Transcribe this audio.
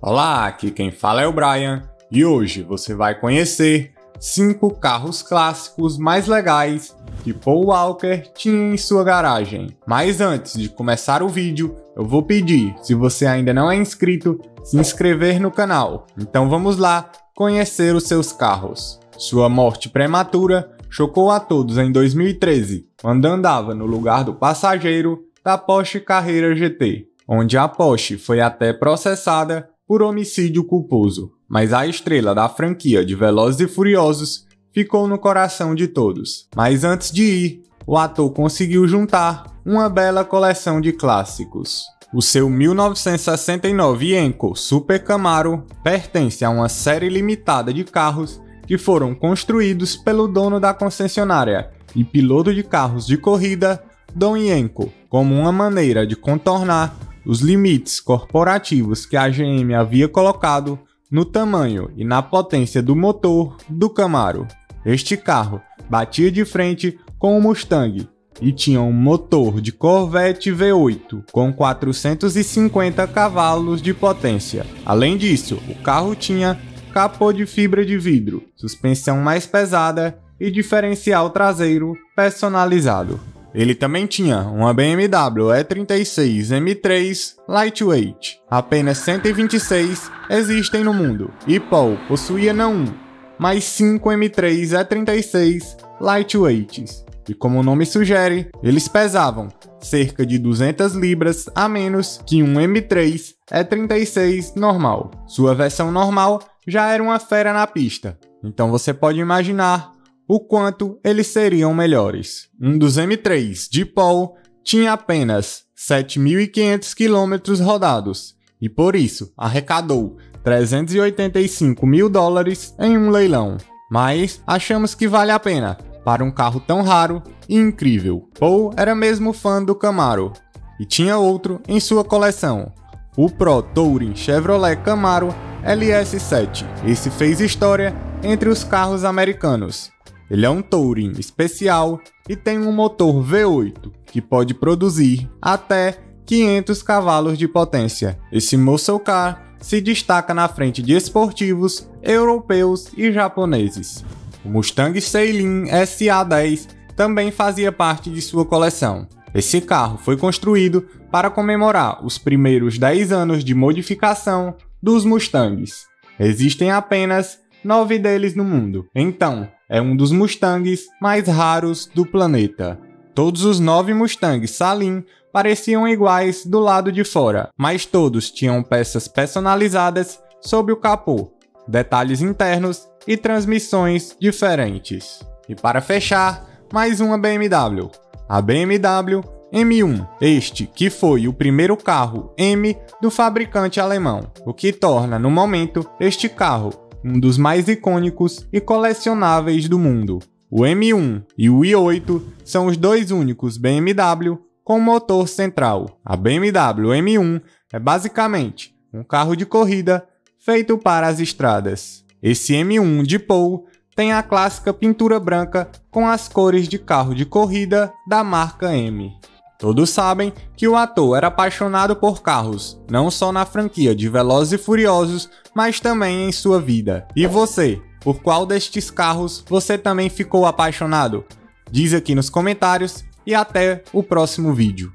Olá, aqui quem fala é o Brian e hoje você vai conhecer 5 carros clássicos mais legais que Paul Walker tinha em sua garagem. Mas antes de começar o vídeo, eu vou pedir, se você ainda não é inscrito, se inscrever no canal. Então vamos lá conhecer os seus carros. Sua morte prematura chocou a todos em 2013, quando andava no lugar do passageiro da Porsche Carreira GT, onde a Porsche foi até processada por homicídio culposo, mas a estrela da franquia de Velozes e Furiosos ficou no coração de todos. Mas antes de ir, o ator conseguiu juntar uma bela coleção de clássicos. O seu 1969 Yenko Super Camaro pertence a uma série limitada de carros que foram construídos pelo dono da concessionária e piloto de carros de corrida, Don Yenko, como uma maneira de contornar os limites corporativos que a GM havia colocado no tamanho e na potência do motor do Camaro. Este carro batia de frente com o Mustang e tinha um motor de Corvette V8 com 450 cavalos de potência. Além disso, o carro tinha capô de fibra de vidro, suspensão mais pesada e diferencial traseiro personalizado. Ele também tinha uma BMW E36 M3 Lightweight. Apenas 126 existem no mundo, e Paul possuía não um, mas 5 M3 E36 Lightweights. E como o nome sugere, eles pesavam cerca de 200 libras a menos que um M3 E36 normal. Sua versão normal já era uma fera na pista, então você pode imaginar o quanto eles seriam melhores. Um dos M3 de Paul tinha apenas 7.500 quilômetros rodados e por isso arrecadou 385 mil dólares em um leilão. Mas achamos que vale a pena para um carro tão raro e incrível. Paul era mesmo fã do Camaro e tinha outro em sua coleção, o Pro Touring Chevrolet Camaro LS7. Esse fez história entre os carros americanos ele é um Touring especial e tem um motor V8 que pode produzir até 500 cavalos de potência. Esse muscle car se destaca na frente de esportivos europeus e japoneses. O Mustang Sailing SA10 também fazia parte de sua coleção. Esse carro foi construído para comemorar os primeiros 10 anos de modificação dos Mustangs. Existem apenas nove deles no mundo, então é um dos Mustangs mais raros do planeta. Todos os nove Mustangs Salim pareciam iguais do lado de fora, mas todos tinham peças personalizadas sob o capô, detalhes internos e transmissões diferentes. E para fechar, mais uma BMW, a BMW M1, este que foi o primeiro carro M do fabricante alemão, o que torna no momento este carro um dos mais icônicos e colecionáveis do mundo. O M1 e o i8 são os dois únicos BMW com motor central. A BMW M1 é basicamente um carro de corrida feito para as estradas. Esse M1 de Paul tem a clássica pintura branca com as cores de carro de corrida da marca M. Todos sabem que o ator era apaixonado por carros, não só na franquia de Velozes e Furiosos, mas também em sua vida. E você? Por qual destes carros você também ficou apaixonado? Diz aqui nos comentários e até o próximo vídeo.